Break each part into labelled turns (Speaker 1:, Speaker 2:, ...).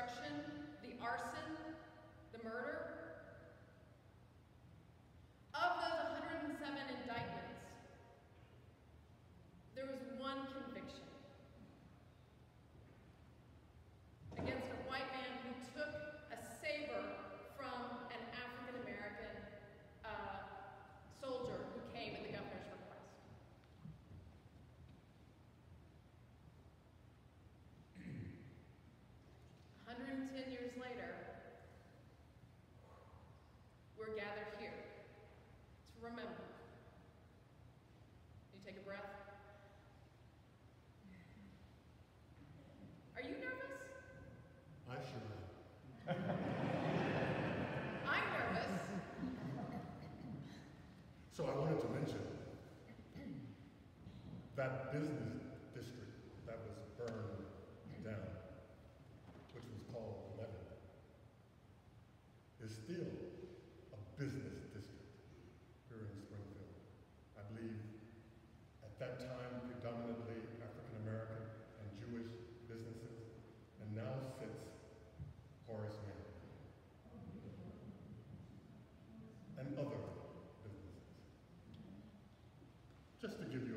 Speaker 1: destruction, the arson, the murder. Of those 107 indictments, there was one conviction against a white man who took a saber from an African American uh, soldier who came at the governor's request. Hundred and ten years later, we're gathered here to remember. You take a breath. Are you nervous?
Speaker 2: I should have.
Speaker 1: I'm nervous.
Speaker 2: So I wanted to mention that business district that was burned down, which was called Lebanon, is still a business district here in Springfield. I believe at that time predominantly African American and Jewish businesses, and now sits Horace Mann and other businesses. Just to give you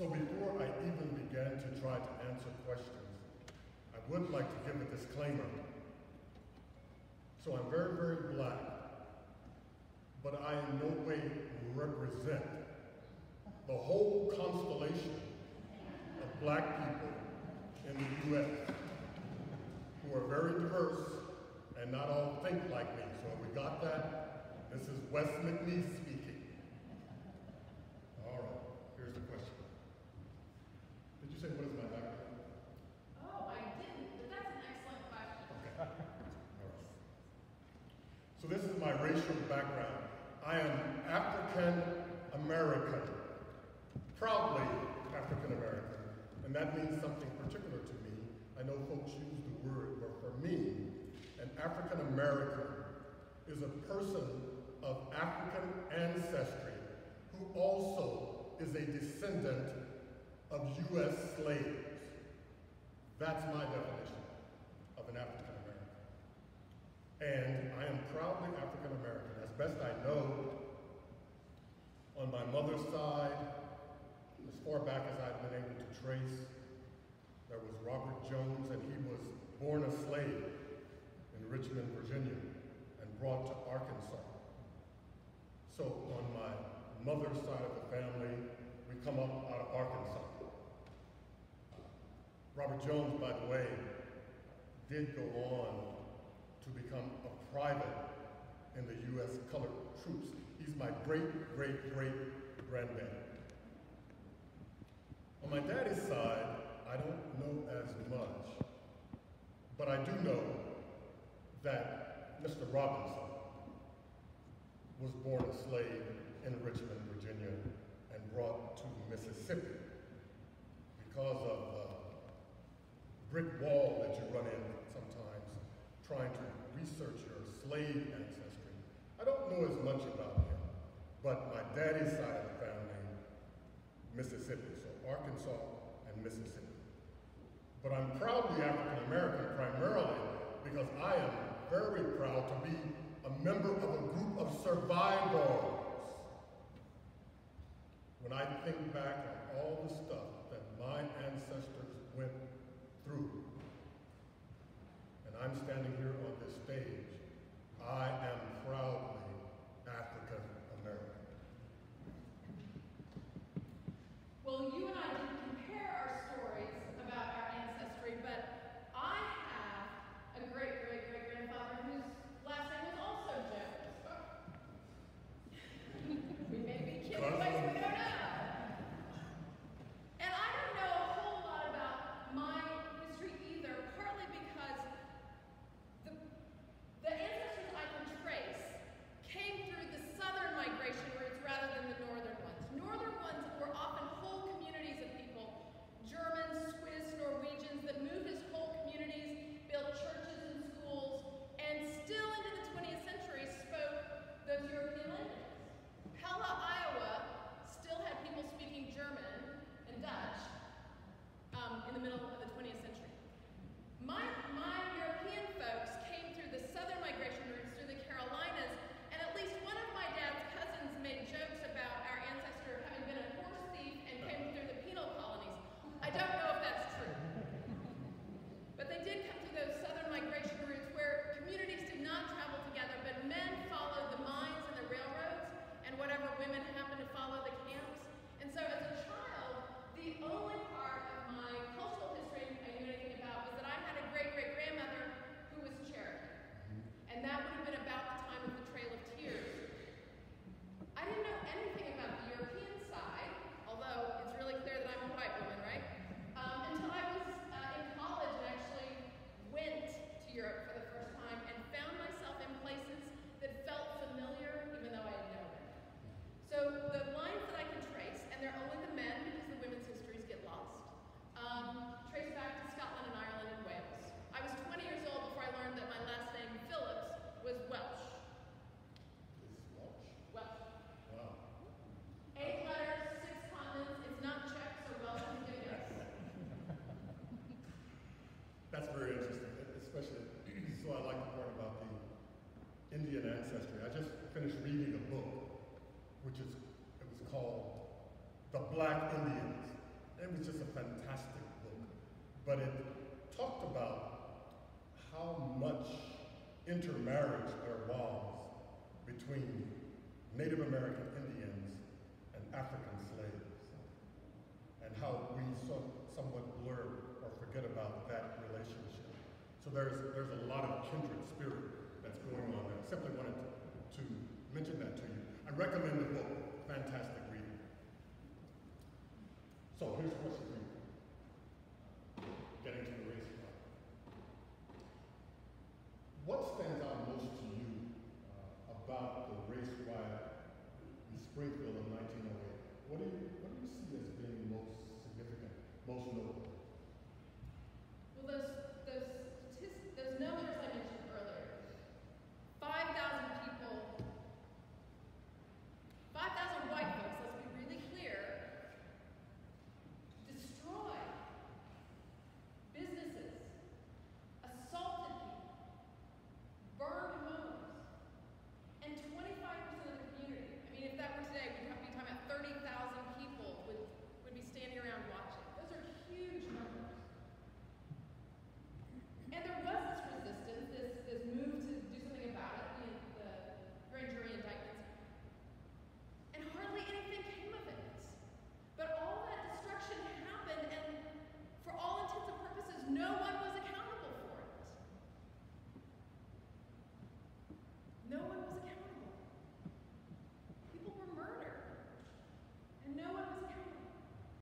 Speaker 2: So before I even began to try to answer questions, I would like to give a disclaimer. So I'm very, very black, but I in no way represent the whole constellation of black people in the U.S. who are very diverse and not all think like me. So we got that? This is Wes McNeese speaking. All right, here's the question. Did you say what is my background?
Speaker 1: Oh, I didn't, but that's an excellent question.
Speaker 2: Okay. All right. So this is my racial background. I am African American, proudly African American, and that means something particular to me. I know folks use the word, but for me, an African American is a person of African ancestry who also is a descendant of U.S. slaves. That's my definition of an African. And I am proudly African American. As best I know, on my mother's side, as far back as I've been able to trace, there was Robert Jones, and he was born a slave in Richmond, Virginia, and brought to Arkansas. So on my mother's side of the family, we come up out of Arkansas. Robert Jones, by the way, did go on to become a private in the U.S. Colored Troops. He's my great, great, great granddad. On my daddy's side, I don't know as much, but I do know that Mr. Robinson was born a slave in Richmond, Virginia, and brought to Mississippi because of the brick wall that you run into trying to research her slave ancestry. I don't know as much about him, but my daddy's side of the family, Mississippi, so Arkansas and Mississippi. But I'm proudly African American primarily because I am very proud to be a member of a group of survivors. When I think back on all the stuff that my ancestors went through, I'm standing here on this stage, I am
Speaker 1: proud The
Speaker 2: Black Indians. It was just a fantastic book, but it talked about how much intermarriage there was between Native American Indians and African slaves, and how we so, somewhat blur or forget about that relationship. So there's, there's a lot of kindred spirit that's going on there. I simply wanted to, to mention that to you. I recommend the book, fantastic so here's the Western Getting to the race problem. What stands out most to you uh, about the race riot in Springfield in 1908? What do you, what do you see as being most significant, most notable?